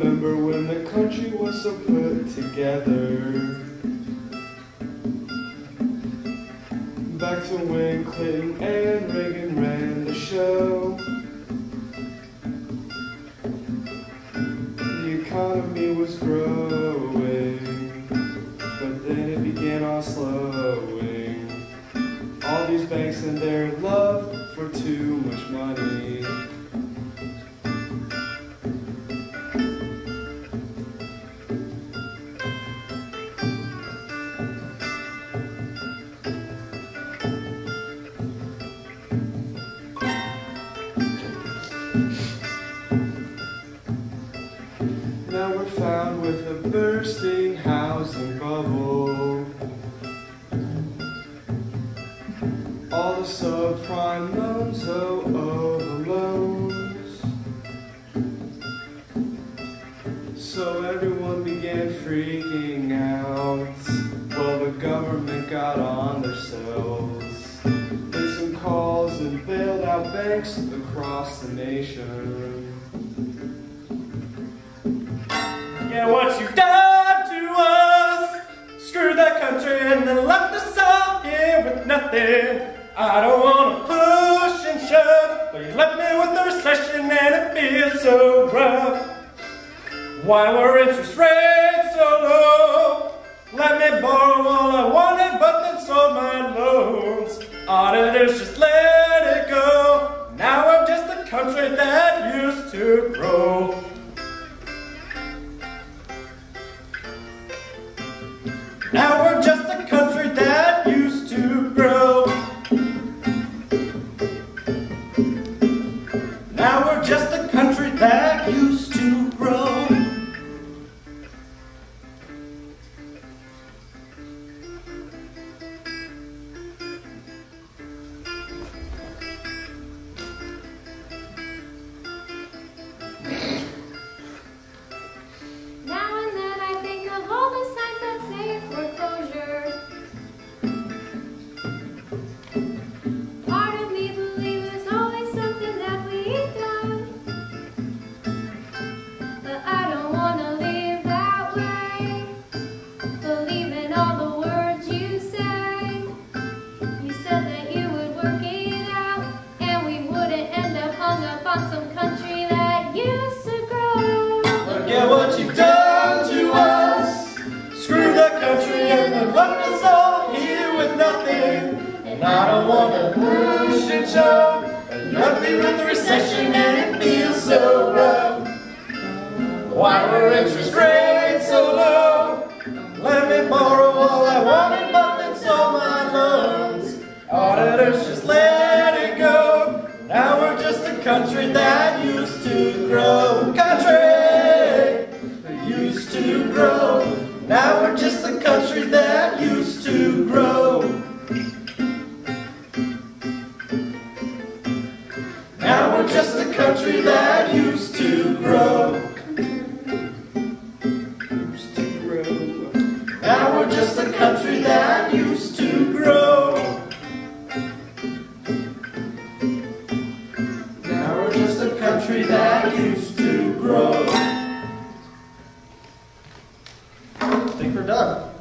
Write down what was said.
Remember when the country was so put together. Back to when Clinton and Reagan ran the show. The economy was growing, but then it began all slowing. All these banks and their love All the subprime loans, oh, oh, loans. So everyone began freaking out. Well, the government got on their themselves. Made some calls and bailed out banks across the nation. Yeah, what you done to us? Screw the country and then left us all here with nothing. I don't wanna push and shove, but you left me with the recession and it feels so rough. Why were interest rates so low? Let me borrow all I wanted, but then sold my loans. Auditors just let it go. Now I'm just a country that used to grow. On some country that used to grow. Look at what you've done to us. Screw the country and then left us all here with nothing. And I don't wanna push and shove. And me with the recession and it feels so rough. Why were interest rates a country that used to grow. Used to grow. Now we're just a country that used to grow. Now we're just a country that used to grow. I think we're done.